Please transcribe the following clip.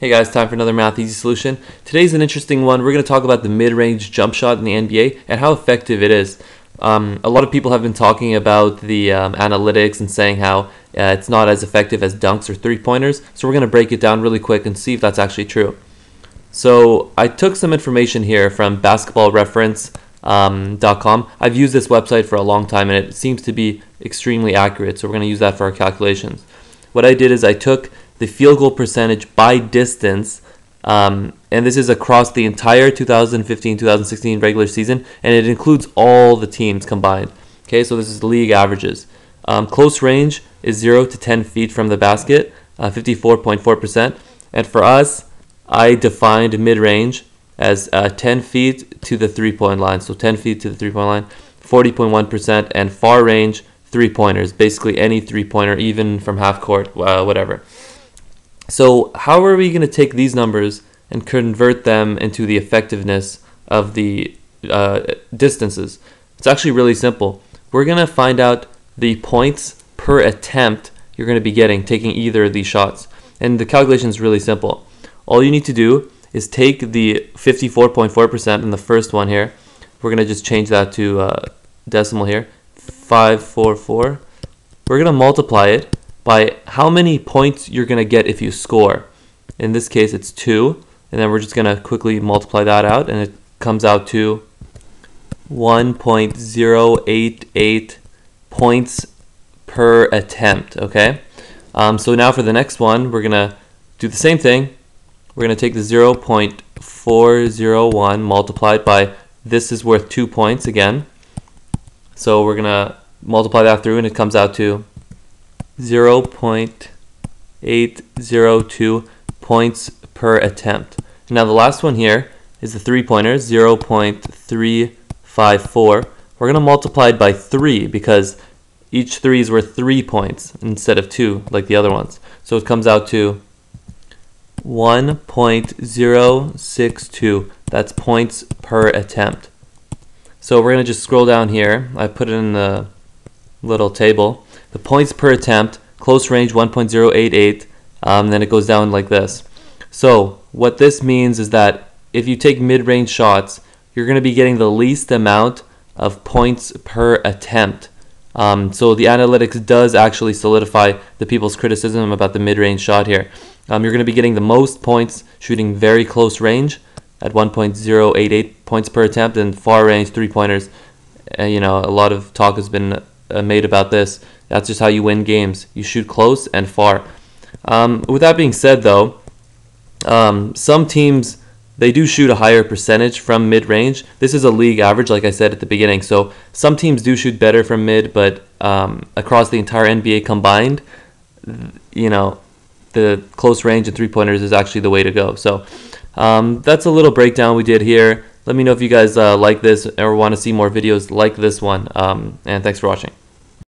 Hey guys, time for another Math Easy solution. Today's an interesting one. We're going to talk about the mid-range jump shot in the NBA and how effective it is. Um, a lot of people have been talking about the um, analytics and saying how uh, it's not as effective as dunks or three-pointers. So we're going to break it down really quick and see if that's actually true. So I took some information here from basketballreference.com. Um, I've used this website for a long time and it seems to be extremely accurate. So we're going to use that for our calculations. What I did is I took the field goal percentage by distance. Um, and this is across the entire 2015-2016 regular season, and it includes all the teams combined. Okay, so this is league averages. Um, close range is 0 to 10 feet from the basket, 54.4%. Uh, and for us, I defined mid-range as uh, 10 feet to the three-point line. So 10 feet to the three-point line, 40.1%, and far range three-pointers, basically any three-pointer, even from half court, uh, whatever. So how are we going to take these numbers and convert them into the effectiveness of the uh, distances? It's actually really simple. We're going to find out the points per attempt you're going to be getting taking either of these shots. And the calculation is really simple. All you need to do is take the 54.4% in the first one here. We're going to just change that to uh, decimal here. 544. We're going to multiply it by how many points you're going to get if you score. In this case, it's 2. And then we're just going to quickly multiply that out, and it comes out to 1.088 points per attempt, okay? Um, so now for the next one, we're going to do the same thing. We're going to take the 0.401 multiplied by this is worth 2 points again. So we're going to multiply that through, and it comes out to 0.802 points per attempt. Now the last one here is the three-pointer, 0.354. We're going to multiply it by 3 because each 3 is worth 3 points instead of 2 like the other ones. So it comes out to 1.062. That's points per attempt. So we're going to just scroll down here. I put it in the little table. The points per attempt, close range 1.088, um, then it goes down like this. So what this means is that if you take mid-range shots, you're going to be getting the least amount of points per attempt. Um, so the analytics does actually solidify the people's criticism about the mid-range shot here. Um, you're going to be getting the most points shooting very close range at 1.088 points per attempt and far range three-pointers. Uh, you know, a lot of talk has been uh, made about this. That's just how you win games. You shoot close and far. Um, with that being said, though, um, some teams they do shoot a higher percentage from mid range. This is a league average, like I said at the beginning. So some teams do shoot better from mid, but um, across the entire NBA combined, you know, the close range and three pointers is actually the way to go. So um, that's a little breakdown we did here. Let me know if you guys uh, like this or want to see more videos like this one. Um, and thanks for watching.